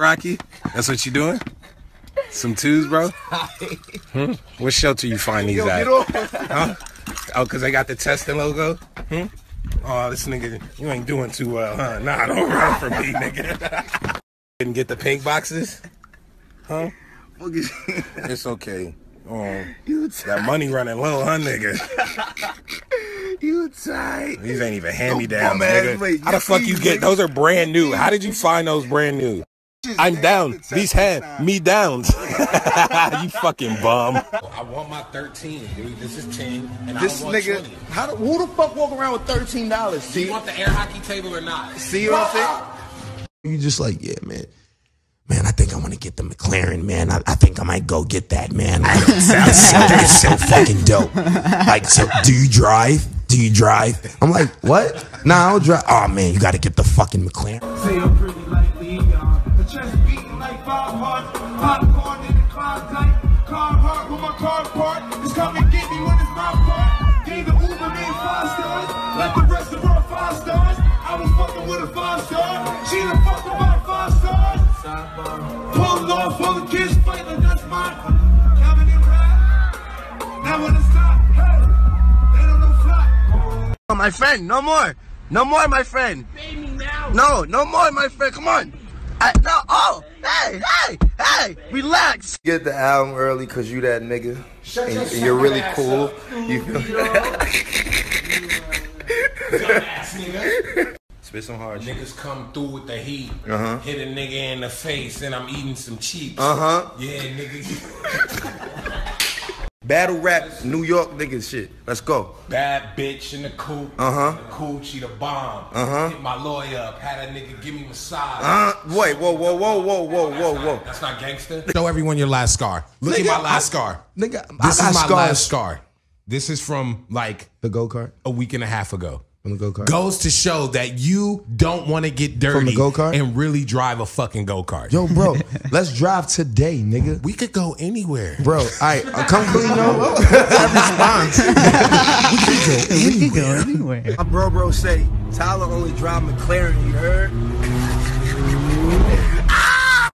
Rocky? That's what you doing? Some twos, bro? Hmm? What shelter you find these at? Huh? Oh, because they got the testing logo? Hmm? Oh, this nigga, you ain't doing too well, huh? Nah, don't run from me, nigga. Didn't get the pink boxes? Huh? It's okay. Oh, that money running low, huh, nigga? You tight. These ain't even hand me downs, nigga. How the fuck you get those? Are brand new. How did you find those brand new? I'm down. These hand me downs. you fucking bum. I want my 13, dude. This is 10, and This nigga, how the, who the fuck walk around with thirteen dollars? Do See, you want the air hockey table or not? see what I'm saying? You just like, yeah, man. Man, I think I want to get the McLaren, man. I, I think I might go get that, man. Like, it's, so, it's so fucking dope. Like, so do you drive? Do you drive? I'm like, what? Nah, I don't drive. Oh man, you got to get the fucking McLaren. Say I'm pretty like Leon. Uh, The chest beating like five hearts. Popcorn in the Klondike. Carhartt with my car part. Just come and get me when it's my part. Gave the Uber man five stars. Like the restaurant five stars. I was fucking with a five star. She done fucked about five stars. Pulled off all the kids fight like that's mine. Coming in rap. Now when it's stop, hey, they don't know fly. Oh, my friend, no more, no more, my friend. No, no more, my friend. Come on. I, no, oh, hey, hey, hey, relax. Get the album early because you that nigga. And, and you're really cool. You feel Spit some hard shit. Niggas come through with the heat, Uh-huh. hit a nigga in the face, and I'm eating some cheeks. Uh-huh. Yeah, nigga. Battle rap, New York nigga shit. Let's go. Bad bitch in the coupe. Uh-huh. The coochie, the bomb. Uh-huh. Hit my lawyer up, had a nigga give me massage. Uh, wait, whoa, whoa, whoa, whoa, whoa, whoa, whoa. That's not gangster. Show everyone your last scar. Look Nigga, at my last I- scar. Nigga, This I is my scars. last scar. This is from like The go kart. a week and a half ago. From the go kart. Goes to show that you don't want to get dirty From the go-kart? and really drive a fucking go kart. Yo, bro, let's drive today, nigga. we could go anywhere. Bro, all right, uh, come clean though. We can go anywhere. My bro, bro say Tyler only drive McLaren. You heard?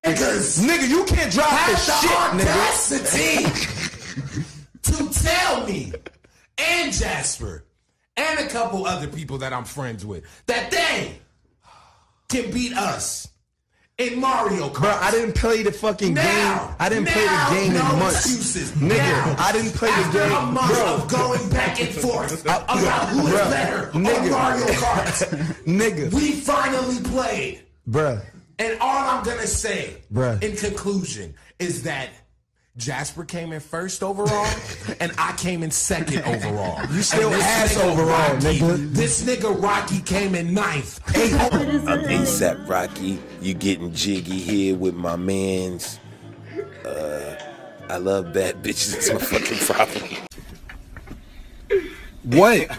Nigga, you can't drive the shit, audacity to tell me and Jasper and a couple other people that I'm friends with that they can beat us in Mario Kart. Bro, I didn't play the fucking Now, game. I didn't play the game no in months. Excuses. Nigga, Now, I didn't play the after game. A month Bro, of going back and forth I- about who is Bruh, better nigga. on Mario Kart. nigga, we finally played. bruh. And all I'm gonna say, Bruh. in conclusion, is that Jasper came in first overall, and I came in second overall. You still ass overall, nigga. This nigga Rocky came in ninth. I'm ASAP Rocky. You getting jiggy here with my mans. Uh, I love bad bitches. That's my fucking problem. What?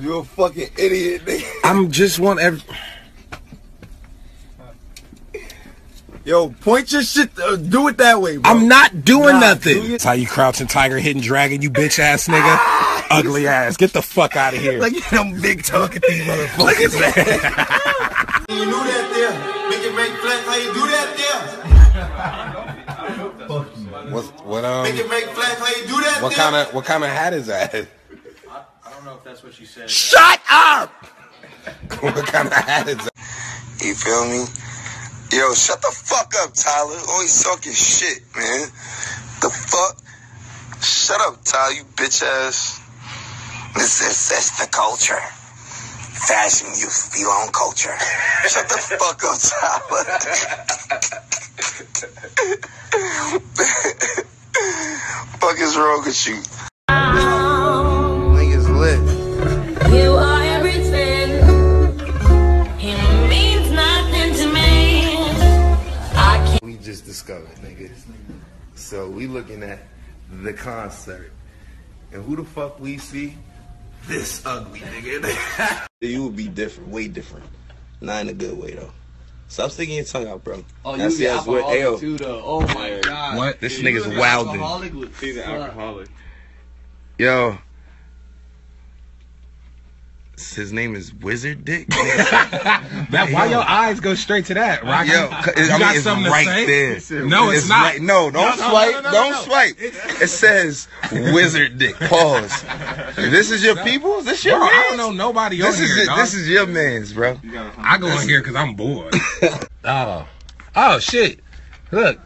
You're a fucking idiot, nigga. I'm just want every. Yo, point your shit. Uh, do it that way, bro. I'm not doing Nah, nothing. do That's how you crouching tiger, hidden dragon, you bitch ass nigga. Ugly ass. Get the fuck out of here. Look at them big talking these motherfuckers. You do that there. Make it make flat. How you do that there? What what um Make it make flex. How you do that what there? kind of what kind of hat is that? I don't know if that's what you said. Shut up! what kind of hat is that? You feel me? Yo, shut the fuck up, Tyler. Always talking shit, man. The fuck? Shut up, Tyler, you bitch ass. This is this the culture. Fashion youth belong culture. Shut the fuck up, Tyler. fuck is wrong with you? Discovered, nigga. So we looking at the concert. And who the fuck we see? This ugly nigga. You would be different, way different. Not in a good way though. Stop sticking your tongue out, bro. Oh, That's- you be that's what- alcoholic too, though. Oh my god. What? This Dude, nigga's you an wildin'. Alcoholic? Look, He's an alcoholic. Yo. His name is Wizard Dick. That, why your eyes go straight to that, Rocky? Yo, 'cause it- you I mean, got it's something right to say? there. No, it's, not. Right, no, don't No, no, swipe. no, no, no, don't no. swipe. It says Wizard Dick. Pause. this is your people. Is this your Bro, man? I don't know nobody This on is here, it- dog. this is your man's, bro. I go in here because I'm bored. oh, oh shit! Look,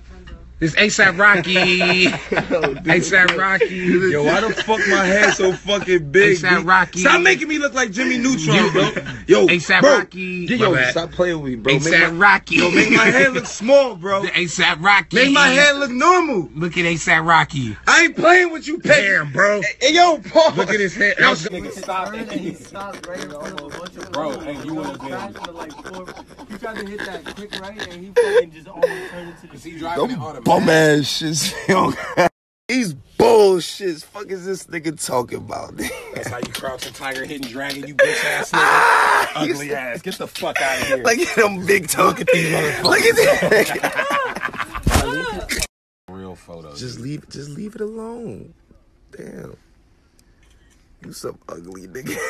this ASAP Rocky. Oh, ASAP Rocky. Yo, why the fuck my head so fucking big? ASAP Rocky. Stop making me look like Jimmy Neutron, You- bro. Yo, ASAP. Rocky. Yeah, yo, bad. stop playing with me, bro. Make ASAP Rocky. Yo, make my head look small, bro. The ASAP Rocky. Make my head look normal. Look at ASAP Rocky. I ain't playing with you, Peggy. Damn, bro. Hey, yo, Paul. Look at his head. Yo, Nigga, stop it. Bro, hey, you wanna like four. He tried to hit that quick right and he fucking just almost turned into the He driving it Them automatic. Bum ass shits. yo. These bullshits. Fuck is this nigga talking about? That's how you crouching tiger, hidden dragon, you bitch ass nigga. Ah, Ugly ass. Get the fuck out of here. Look at them big toe. Look at these Look at that. Real photos. Just leave. Just leave it alone. Damn. You some ugly nigga.